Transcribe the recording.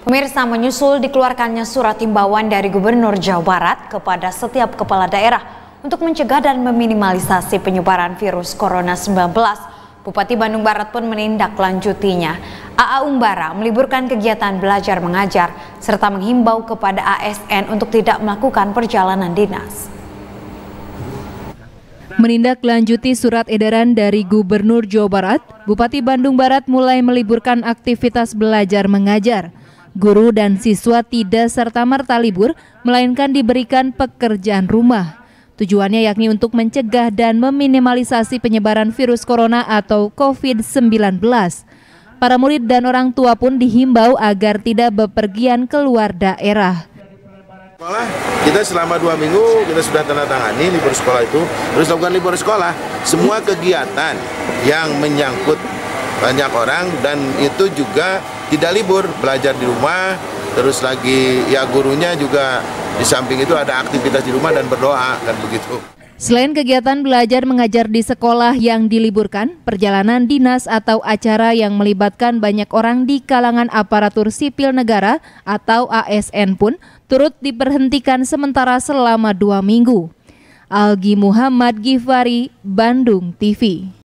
Pemirsa menyusul dikeluarkannya surat himbauan dari Gubernur Jawa Barat kepada setiap kepala daerah untuk mencegah dan meminimalisasi penyebaran virus corona 19. Bupati Bandung Barat pun menindaklanjutinya. AA Umbara meliburkan kegiatan belajar mengajar serta menghimbau kepada ASN untuk tidak melakukan perjalanan dinas. Menindaklanjuti surat edaran dari Gubernur Jawa Barat, Bupati Bandung Barat mulai meliburkan aktivitas belajar mengajar guru dan siswa tidak serta-merta libur, melainkan diberikan pekerjaan rumah. Tujuannya yakni untuk mencegah dan meminimalisasi penyebaran virus corona atau COVID-19. Para murid dan orang tua pun dihimbau agar tidak bepergian keluar daerah. Sekolah, kita selama dua minggu kita sudah tanda tangani libur sekolah itu, terus lakukan libur sekolah. Semua kegiatan yang menyangkut banyak orang dan itu juga tidak libur, belajar di rumah, terus lagi ya gurunya juga di samping itu ada aktivitas di rumah dan berdoa kan begitu. Selain kegiatan belajar mengajar di sekolah yang diliburkan, perjalanan dinas atau acara yang melibatkan banyak orang di kalangan aparatur sipil negara atau ASN pun turut diperhentikan sementara selama dua minggu. Algi Muhammad Gifari, Bandung TV.